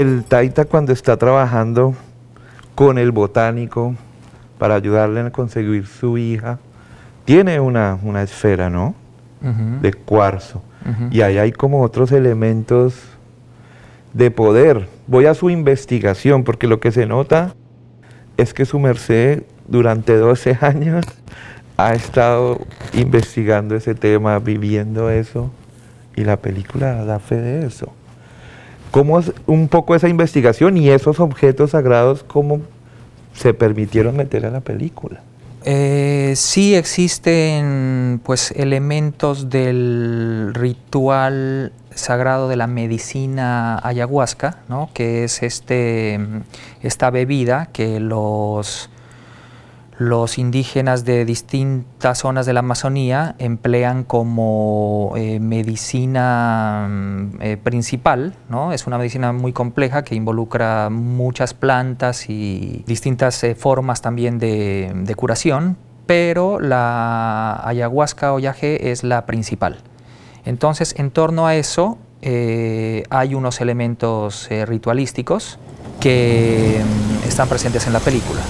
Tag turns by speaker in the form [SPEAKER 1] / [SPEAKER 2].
[SPEAKER 1] El taita cuando está trabajando con el botánico para ayudarle a conseguir su hija, tiene una, una esfera, ¿no? De cuarzo. Y ahí hay como otros elementos de poder. Voy a su investigación, porque lo que se nota es que su merced durante 12 años ha estado investigando ese tema, viviendo eso, y la película da fe de eso. ¿Cómo es un poco esa investigación y esos objetos sagrados, cómo se permitieron meter a la película?
[SPEAKER 2] Eh, sí existen pues elementos del ritual sagrado de la medicina ayahuasca, ¿no? que es este, esta bebida que los los indígenas de distintas zonas de la Amazonía emplean como eh, medicina mm, eh, principal, ¿no? Es una medicina muy compleja que involucra muchas plantas y distintas eh, formas también de, de, curación, pero la ayahuasca o es la principal. Entonces, en torno a eso hay unos elementos ritualísticos que mm, están presentes en la película.